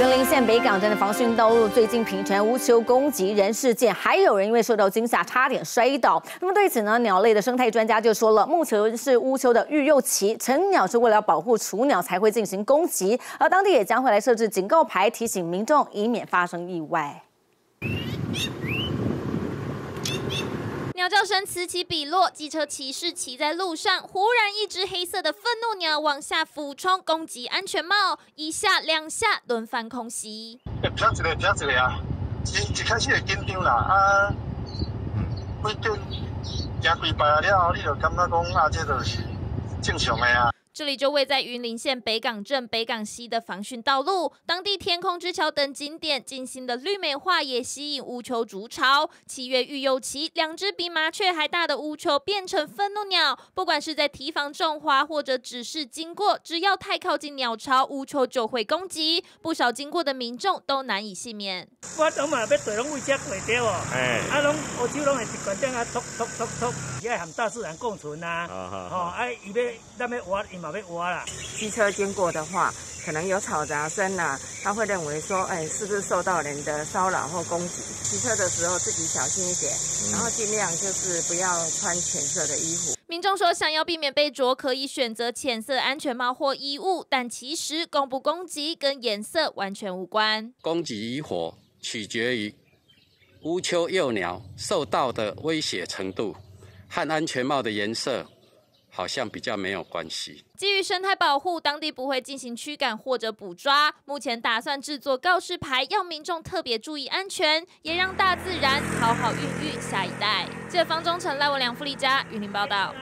云林县北港镇的防汛道路最近平成乌丘攻击人事件，还有人因为受到惊吓差点摔倒。那么对此呢，鸟类的生态专家就说了，目前是乌丘的育幼期，成鸟是为了保护雏鸟才会进行攻击，而当地也将会来设置警告牌，提醒民众以免发生意外。鸟叫声此起彼落，机车骑士骑在路上，忽然一只黑色的愤怒鸟往下俯冲，攻击安全帽，一下两下轮番空袭。哎，飘一个，飘一个啊！一一开始会紧张啦，啊，规顿行几摆了后，你就感觉讲啊，这就是正常的啊。这里就位在云林县北港镇北港西的防汛道路，当地天空之桥等景点进行的绿美化，也吸引乌球筑巢。七月育幼期，两只比麻雀还大的乌球变成愤怒鸟，不管是在提防种花或者只是经过，只要太靠近鸟巢，乌球就会攻击。不少经过的民众都难以幸免。我等嘛要对拢为遮过掉哦，哎，啊拢乌丘拢会习惯这样突突突突，也和大自然共存呐，哦，哎，伊要咱要活。机车经过的话，可能有吵杂声呐，他会认为说，哎，是不是受到人的骚扰或攻击？骑车的时候自己小心一点，然后尽量就是不要穿浅色的衣服。民众说，想要避免被啄，可以选择浅色安全帽或衣物，但其实攻不攻击跟颜色完全无关。攻击与否取决于乌丘幼鸟受到的威胁程度和安全帽的颜色。好像比较没有关系。基于生态保护，当地不会进行驱赶或者捕抓。目前打算制作告示牌，要民众特别注意安全，也让大自然好好孕育下一代。记者方忠诚、赖文良、傅丽家，与您报道。